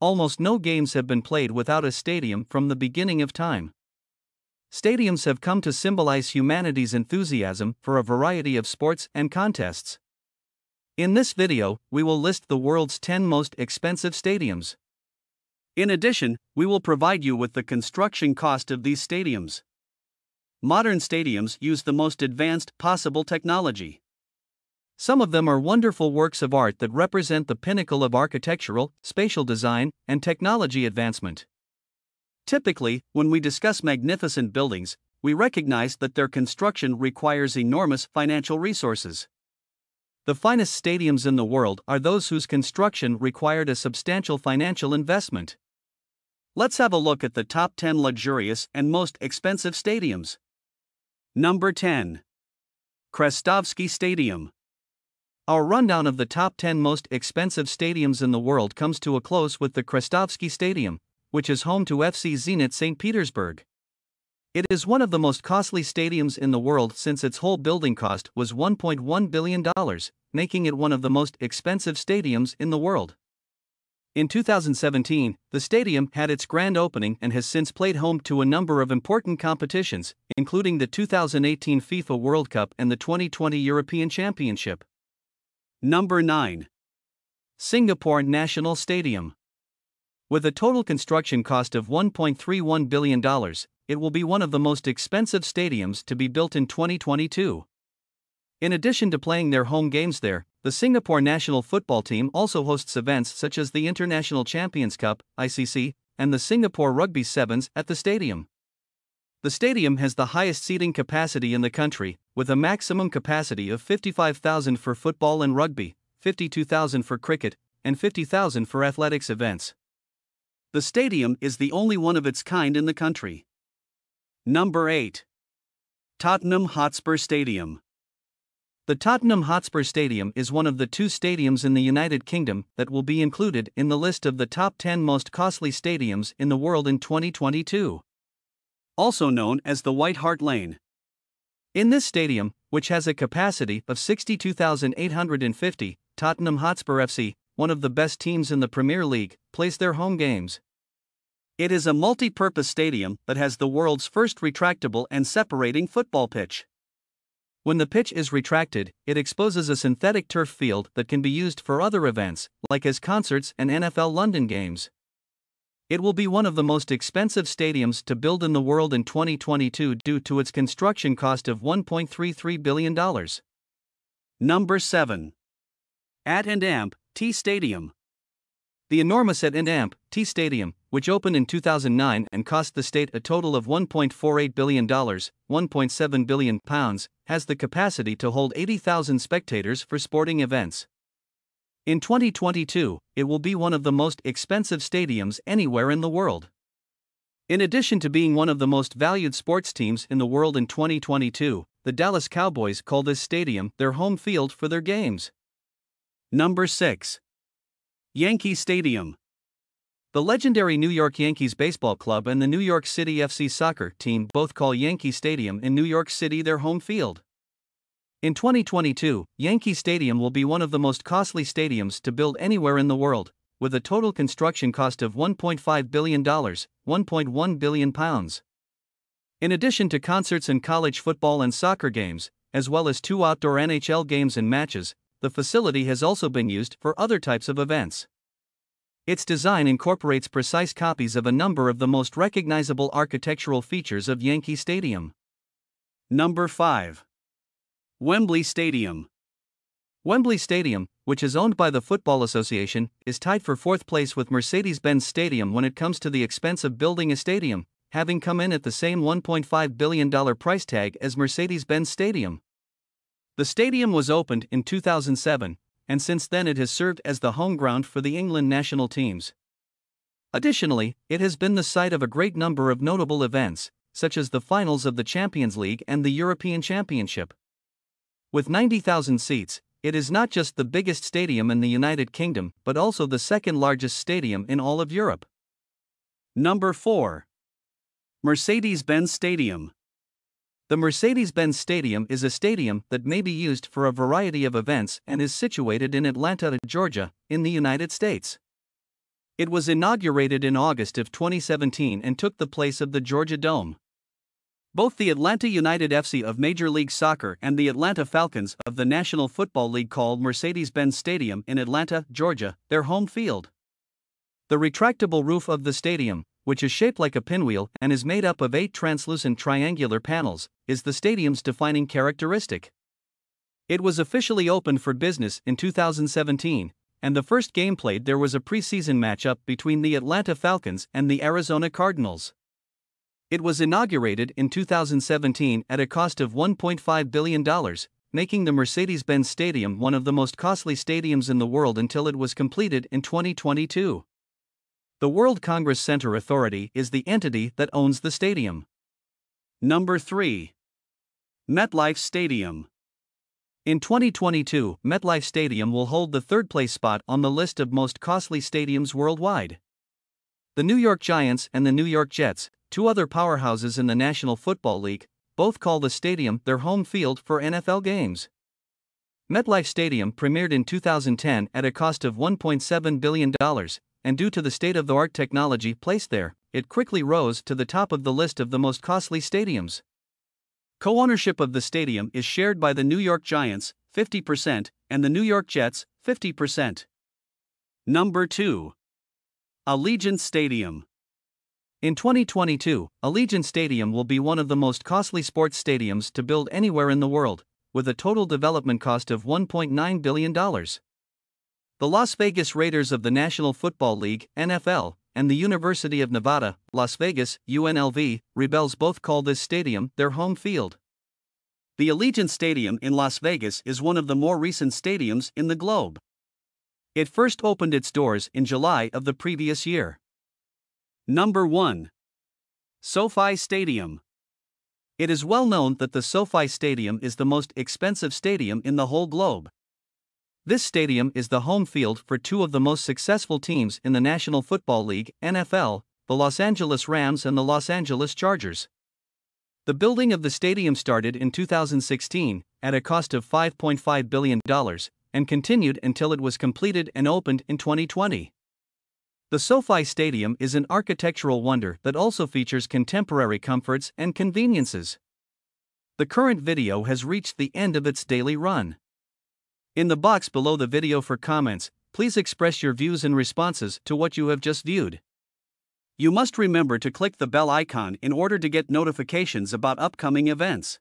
almost no games have been played without a stadium from the beginning of time. Stadiums have come to symbolize humanity's enthusiasm for a variety of sports and contests. In this video, we will list the world's 10 most expensive stadiums. In addition, we will provide you with the construction cost of these stadiums. Modern stadiums use the most advanced possible technology. Some of them are wonderful works of art that represent the pinnacle of architectural, spatial design, and technology advancement. Typically, when we discuss magnificent buildings, we recognize that their construction requires enormous financial resources. The finest stadiums in the world are those whose construction required a substantial financial investment. Let's have a look at the top 10 luxurious and most expensive stadiums. Number 10. Krestovsky Stadium. Our rundown of the top 10 most expensive stadiums in the world comes to a close with the Krestovsky Stadium, which is home to FC Zenit St. Petersburg. It is one of the most costly stadiums in the world since its whole building cost was $1.1 billion, making it one of the most expensive stadiums in the world. In 2017, the stadium had its grand opening and has since played home to a number of important competitions, including the 2018 FIFA World Cup and the 2020 European Championship. Number 9. Singapore National Stadium. With a total construction cost of $1.31 billion, it will be one of the most expensive stadiums to be built in 2022. In addition to playing their home games there, the Singapore national football team also hosts events such as the International Champions Cup, ICC, and the Singapore Rugby Sevens at the stadium. The stadium has the highest seating capacity in the country, with a maximum capacity of 55,000 for football and rugby, 52,000 for cricket, and 50,000 for athletics events. The stadium is the only one of its kind in the country. Number 8. Tottenham Hotspur Stadium. The Tottenham Hotspur Stadium is one of the two stadiums in the United Kingdom that will be included in the list of the top 10 most costly stadiums in the world in 2022 also known as the White Hart Lane. In this stadium, which has a capacity of 62,850, Tottenham Hotspur FC, one of the best teams in the Premier League, plays their home games. It is a multi purpose stadium that has the world's first retractable and separating football pitch. When the pitch is retracted, it exposes a synthetic turf field that can be used for other events, like as concerts and NFL London games. It will be one of the most expensive stadiums to build in the world in 2022 due to its construction cost of $1.33 billion. Number 7. At and Amp T Stadium. The enormous At and Amp T Stadium, which opened in 2009 and cost the state a total of $1.48 billion, 1.7 billion pounds, has the capacity to hold 80,000 spectators for sporting events. In 2022, it will be one of the most expensive stadiums anywhere in the world. In addition to being one of the most valued sports teams in the world in 2022, the Dallas Cowboys call this stadium their home field for their games. Number 6. Yankee Stadium. The legendary New York Yankees baseball club and the New York City FC soccer team both call Yankee Stadium in New York City their home field. In 2022, Yankee Stadium will be one of the most costly stadiums to build anywhere in the world, with a total construction cost of $1.5 billion, 1.1 billion pounds. In addition to concerts and college football and soccer games, as well as two outdoor NHL games and matches, the facility has also been used for other types of events. Its design incorporates precise copies of a number of the most recognizable architectural features of Yankee Stadium. Number 5. Wembley Stadium. Wembley Stadium, which is owned by the Football Association, is tied for fourth place with Mercedes Benz Stadium when it comes to the expense of building a stadium, having come in at the same $1.5 billion price tag as Mercedes Benz Stadium. The stadium was opened in 2007, and since then it has served as the home ground for the England national teams. Additionally, it has been the site of a great number of notable events, such as the finals of the Champions League and the European Championship. With 90,000 seats, it is not just the biggest stadium in the United Kingdom but also the second largest stadium in all of Europe. Number 4. Mercedes Benz Stadium. The Mercedes Benz Stadium is a stadium that may be used for a variety of events and is situated in Atlanta, Georgia, in the United States. It was inaugurated in August of 2017 and took the place of the Georgia Dome. Both the Atlanta United FC of Major League Soccer and the Atlanta Falcons of the National Football League called Mercedes Benz Stadium in Atlanta, Georgia, their home field. The retractable roof of the stadium, which is shaped like a pinwheel and is made up of eight translucent triangular panels, is the stadium's defining characteristic. It was officially opened for business in 2017, and the first game played there was a preseason matchup between the Atlanta Falcons and the Arizona Cardinals. It was inaugurated in 2017 at a cost of $1.5 billion, making the Mercedes Benz Stadium one of the most costly stadiums in the world until it was completed in 2022. The World Congress Center Authority is the entity that owns the stadium. Number 3. MetLife Stadium. In 2022, MetLife Stadium will hold the third place spot on the list of most costly stadiums worldwide. The New York Giants and the New York Jets, two other powerhouses in the National Football League, both call the stadium their home field for NFL games. MetLife Stadium premiered in 2010 at a cost of $1.7 billion, and due to the state of the art technology placed there, it quickly rose to the top of the list of the most costly stadiums. Co ownership of the stadium is shared by the New York Giants, 50%, and the New York Jets, 50%. Number 2. Allegiant Stadium. In 2022, Allegiant Stadium will be one of the most costly sports stadiums to build anywhere in the world, with a total development cost of $1.9 billion. The Las Vegas Raiders of the National Football League, NFL, and the University of Nevada, Las Vegas, UNLV, Rebels both call this stadium their home field. The Allegiant Stadium in Las Vegas is one of the more recent stadiums in the globe. It first opened its doors in July of the previous year. Number 1. SoFi Stadium. It is well known that the SoFi Stadium is the most expensive stadium in the whole globe. This stadium is the home field for two of the most successful teams in the National Football League, NFL, the Los Angeles Rams and the Los Angeles Chargers. The building of the stadium started in 2016 at a cost of $5.5 billion and continued until it was completed and opened in 2020. The SoFi Stadium is an architectural wonder that also features contemporary comforts and conveniences. The current video has reached the end of its daily run. In the box below the video for comments, please express your views and responses to what you have just viewed. You must remember to click the bell icon in order to get notifications about upcoming events.